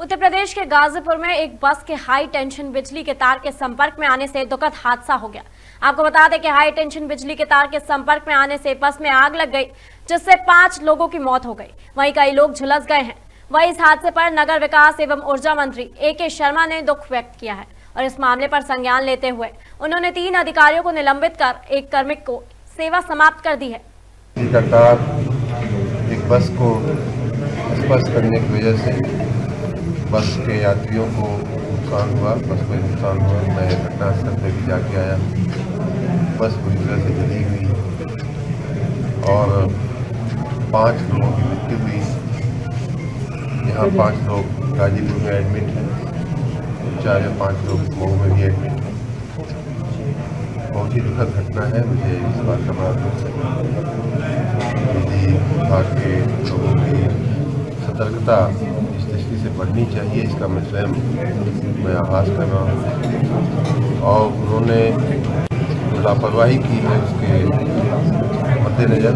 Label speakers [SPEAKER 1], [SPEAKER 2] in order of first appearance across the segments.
[SPEAKER 1] उत्तर प्रदेश के गाजीपुर में एक बस के हाई टेंशन बिजली के तार के संपर्क में आने से दुखद हादसा हो गया। आपको बता दें कि हाई टेंशन बिजली के तार के संपर्क में आने से बस में आग लग गई, जिससे पाँच लोगों की मौत हो गई। वहीं कई लोग झुलस गए हैं। वहीं इस हादसे पर नगर विकास एवं ऊर्जा मंत्री ए के शर्मा ने दुख व्यक्त किया है और इस मामले पर संज्ञान लेते हुए उन्होंने तीन अधिकारियों को निलंबित कर एक कर्मिक को सेवा समाप्त कर दी है।
[SPEAKER 2] एक बस को स्पर्श करने की वजह से बस के यात्रियों को नुकसान हुआ, बस को नुकसान हुआ। मैं घटनास्थल पर भी जाके आया। बस बुरी तरह से जली हुई और पाँच लोगों की मृत्यु हुई। यहाँ पाँच लोग गाजीपुर में एडमिट हैं। चार या पाँच लोग मऊ में भी एडमिट हैं। बहुत ही दुखद घटना है, मुझे इस बात का बड़ा दुख है। बिजली के लोगों की सतर्कता से बढ़नी चाहिए, इसका मैं स्वयं, मैं आभास कर रहा हूँ। और उन्होंने लापरवाही की है उसके मद्देनज़र।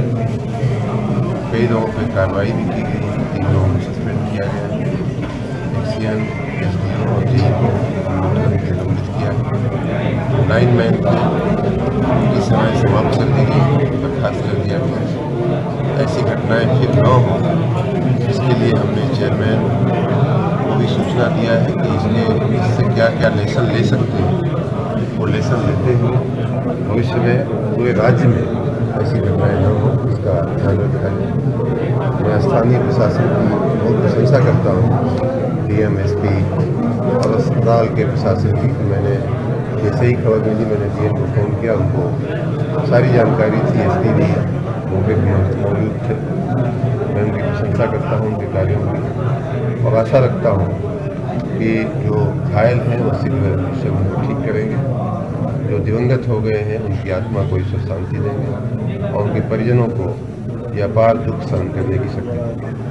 [SPEAKER 2] कई लोगों पर कार्रवाई भी की गई, तीन लोगों को सस्पेंड किया गया। एक्सीएन एस डी ओ और जी को निलंबित किया। नाइन मैन को इस समय समाप्त कर दी गई बर्खास्त कर दिया गया ऐसी घटनाएँ फिर न हो इसके लिए हमने चेयरमैन भी सूचना दिया है कि इसलिए इससे क्या क्या लेसन ले सकते हैं? वो लेसन लेते हुए भविष्य में पूरे राज्य में ऐसी घटनाएँ न हो, इसका ध्यान रखा जाए। मैं स्थानीय प्रशासन की बहुत प्रशंसा करता हूँ। डी एम एस पी और अस्पताल के प्रशासन की मैंने जैसे ही खबर मिली, मैंने डी को फ़ोन किया, उनको सारी जानकारी थी एस पी भी मौके पर मौजूद थे। मैं उनकी प्रशंसा करता हूँ, उनके कार्यों की। और आशा रखता हूँ कि जो घायल हैं, वो शीघ्र शरीर ठीक करेंगे। जो दिवंगत हो गए हैं, उनकी आत्मा को ईश्वर शांति देंगे और उनके परिजनों को व्यापार दुख सहन करने की शक्ति देंगे।